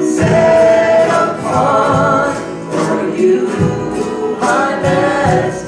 Set apart for you, my best.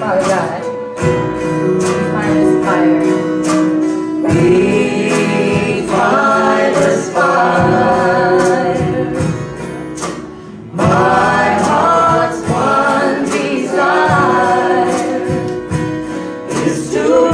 Father God. We find. We find. My heart's one desire is to